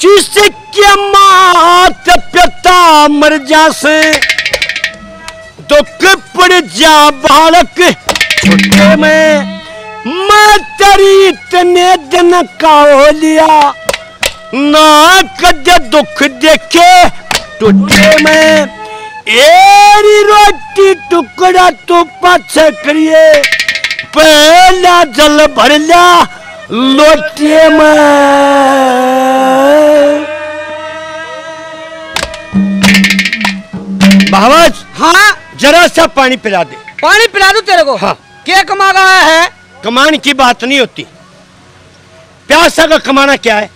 जिसके मात पिता मर जासे? दुख पड़ जा बालक में। मैं तेरी इतने दिन का हो लिया। ना कद दुख देखे टूटे में। एरी रोटी टुकड़ा तो पाछे करिए। पहला जल भर लिया लोटे में। भावज हाँ? जरा सा पानी पिला दे। पानी पिला दो तेरे को? हाँ। क्या कमा रहा है? कमान की बात नहीं होती। प्यासा का कमाना क्या है?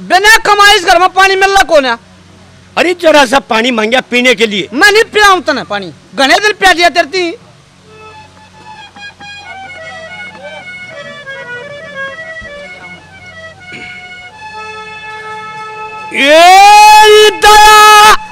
बिना कमाई इस घर में पानी मिल रहा कौन है? अरे जरा सा पानी मांगा पीने के लिए। मैं नहीं पिलाऊं तने पानी। घने दिन पिया दिया तेरती ये दया!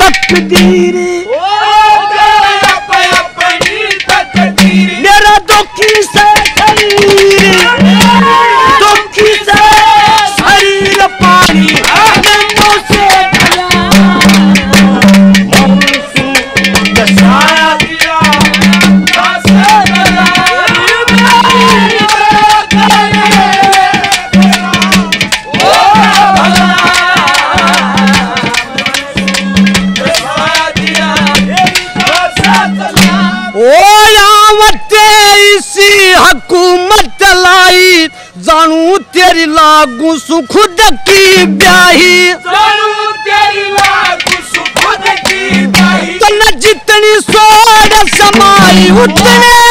तकदीर तेरी लागू सुख की ब्याही। तन जितनी सोड़ समाई उतने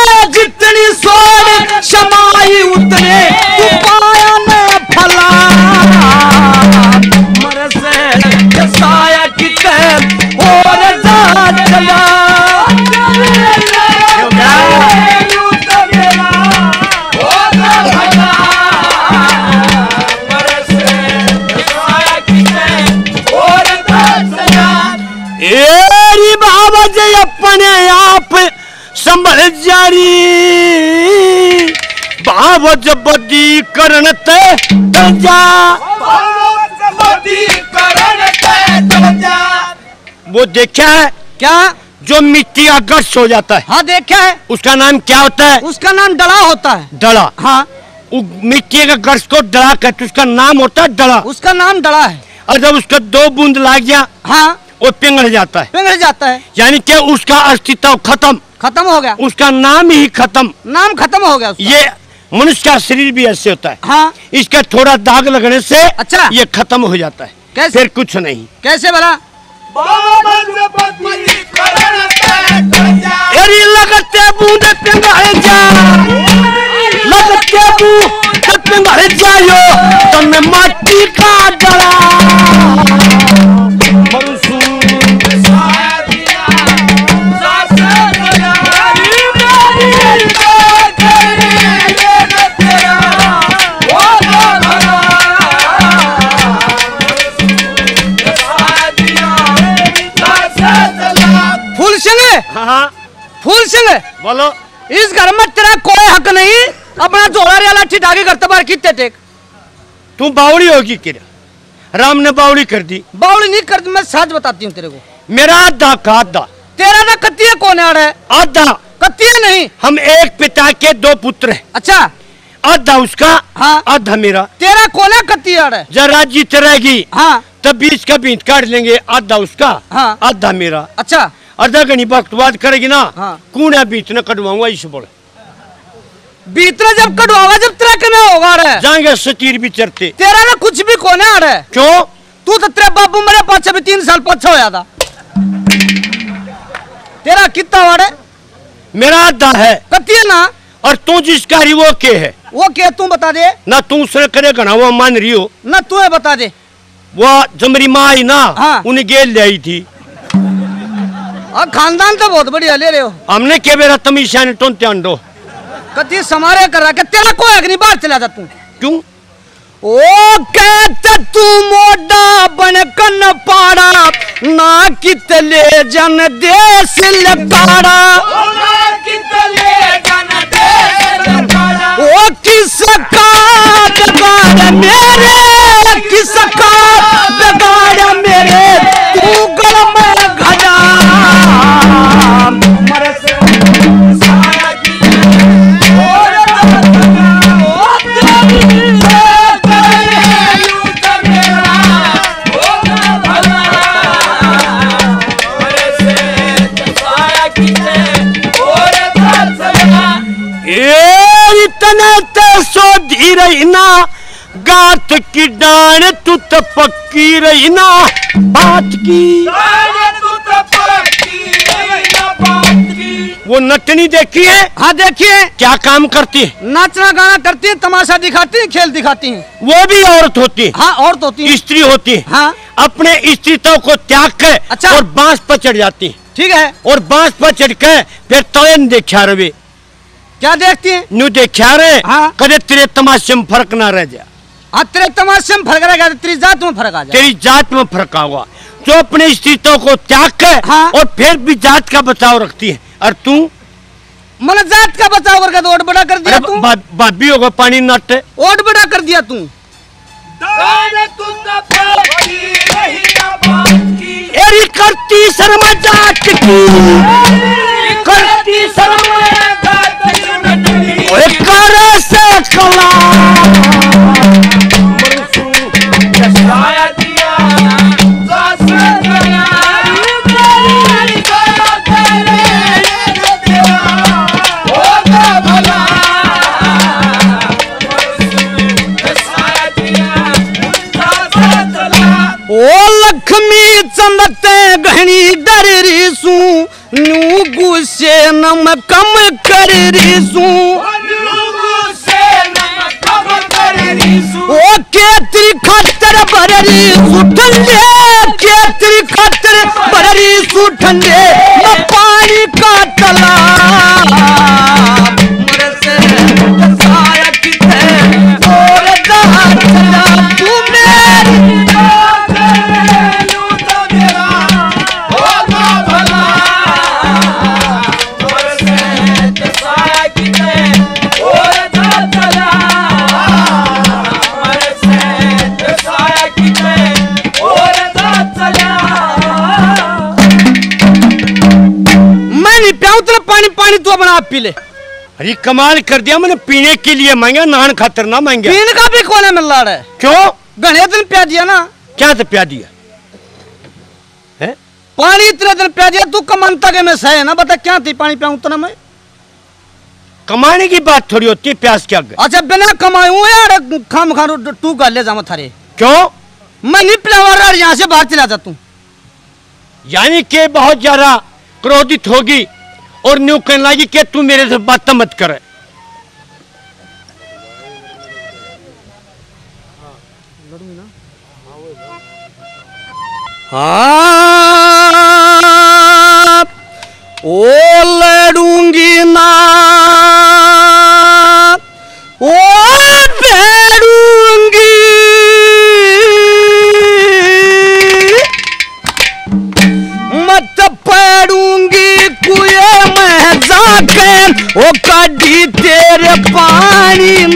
एरी बाबा जी अपने आप संभल जारी। बाबज बदी करण ते जा वो देखा है क्या? जो मिट्टी का गश हो जाता है। हाँ देखा है। उसका नाम क्या होता है? उसका नाम डला होता है। डला। हाँ। मिट्टी का गश को डला कहते उसका नाम होता है डला। उसका नाम डला है। और जब उसका दो बूंद लाग गया हाँ। वो पिघल जाता है। पिघल जाता है। यानी कि उसका अस्तित्व खत्म। खत्म हो गया। उसका नाम ही खत्म। नाम खत्म हो गया उसका। ये मनुष्य का शरीर भी ऐसे होता है। हाँ। इसका थोड़ा दाग लगने से अच्छा। ये खत्म हो जाता है। कैसे? फिर कुछ नहीं। कैसे भला? अरे लगते बूंद पिघल जा। सिंह। हाँ हाँ। फूल सिंह। बोलो। इस घर में तेरा कोई हक नहीं अपना जोड़ा रे लाठी डागे करते बार कितने टेक। तू बावड़ी होगी किरा? राम ने बावड़ी कर दी। बावली नहीं कर दी मैं सच बताती हूँ तेरे को। मेरा आधा का आधा। तेरा ना कत्तिया कौन है आधा। कत्तिया नहीं। हम एक पिता के दो पुत्र हैं। अच्छा। आधा उसका हाँ। आधा मेरा। तेरा कोना आड़? है जरा जीत रहेगी। हाँ। तब बीच का बीच काट लेंगे। आधा उसका हाँ। आधा मेरा। अच्छा। अर्धा घनी वक्त बात करेगी ना हाँ। कूड़ा बीच न कटवाऊँगा इस बोले। बीतरा जब कटवाऊँगा जब तेरा कना होगा रे। जाएँगे सतीर भी चरते। तेरा ना कुछ भी कोने आड़। है क्यों? तू तो तेरे बाबू मेरे पाछे भी तीन साल पाछा होया था। तेरा कितना वाड़? है मेरा आधा है। कत्ती है ना? और तू जिसका रही वो के है? वो क्या तू बता दे। ना तू उसने करे घना वो मान रही हो? ना तू है बता दे। वो जमरी माँ आई ना हाँ। उन्हें गेल ले आई थी। और खानदान तो बहुत बढ़िया ले रहे हो। हमने के बेरा तमीशा ने टोन त्यान दो कत्ती समारे कर रहा है तेरा कोई अग्नि बाहर चला जा तू? क्यों? ओ कहते तू मोडा बन कन पाड़ा ना कितले जन देश लताड़ा। ओ किस का ते सो धी रही ना गात की। डान तू तो पक्की रही ना बात की। वो नटनी देखी है? हाँ देखिए क्या काम करती है? नाचना गाना करती है तमाशा दिखाती है खेल दिखाती है। वो भी औरत होती है। हाँ और तो होती है। स्त्री होती है। हाँ। अपने स्त्रीत्व को त्याग कर अच्छा। और बाँस पर चढ़ जाती है। ठीक है। और बाँस पर चढ़ कर फिर तवे देखा रवे। क्या देखती है? न्यू देखा रहे हाँ। कदे तेरे तमाशे में फ़र्क ना रह जाए हाँ तेरे तमाशे में फ़र्क रहेगा तो तेरी जात में फ़र्क आ जाए। तेरी जात में फ़र्क आएगा जो अपने स्त्रीत्व को त्याग कर हाँ। और फिर भी जात का बचाव रखती है। और तू? मन जात का बचाव करके तो ओट बड़ा कर दिया तू। भाभी होगा पानी नट। ओट बड़ा कर दिया तू। करती शर्म जात की। करती शर्म लक्ष्मी चनते घणी दर म करी ओ आप पी ले। अरे कमाल कर दिया मैंने पीने के लिए मांगा नान खातर ना मांगे। पीने का भी कोने मिल रहा है क्यों? घने दिन प्या दिया ना। क्या तो प्या दिया? है? पानी इतने दिन प्या दिया तू कमानता के मैं सह ना बता क्या थी पानी प्याऊं तना मैं? कमाने की बात थोड़ी होती है प्यास क्या अच्छा बिना कमाऊं यार खाम खान तू कर ले जामा थारे क्यों? मैं नहीं पिलावा यहाँ से बाहर चला जा तू। यानी कि बहुत ज़्यादा क्रोधित होगी और न्यू कहने लगी कि तू मेरे से बात मत करे। हाँ ओ लड़ूँगी ना। जाके ओ कड़ी तेरे पानी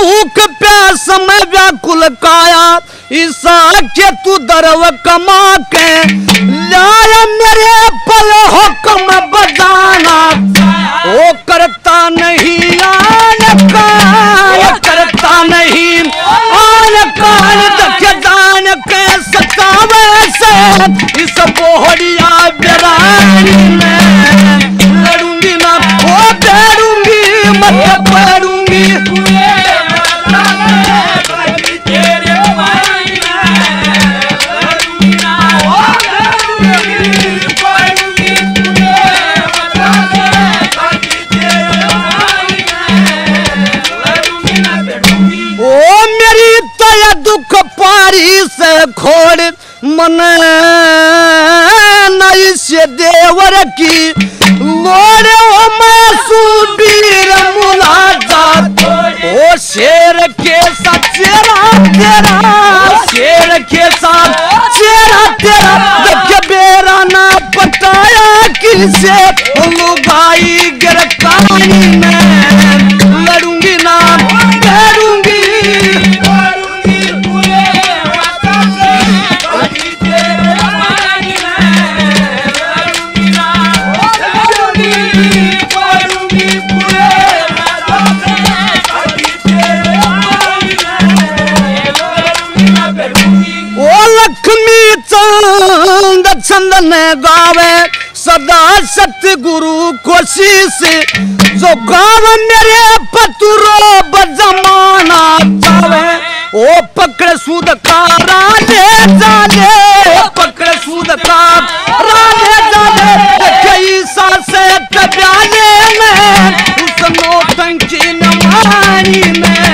भूख प्यास में व्याकुल काया, ईसा के तू दरव कमा के लाया मेरे पल हुक्म बजाना। ओ करता नहीं आन कान करता नहीं आन कान, देखे जान के सतावे से, इस बोहड़िया बेरानी में। लड़ूँगी ना, ओ डरूँगी मत मन नहीं से देवर की मैं सुबीर मुलाकात। ओ शेर के साथ, चेहरा तेरा, शेर के साथ, चेहरा तेरा। देख बेरा ना पटाया किसे लुगाई गिरफ्तारी चंद चंदन गावे सदा सत्य गुरु कोशिश। जो गाव मेरे पतुरो बजमाना जावे ओ पकड़ सूद का राले जाले ओ पकड़ सूद का राले जाले कई सासे कब्याले में उस नौटंकी न मारी में।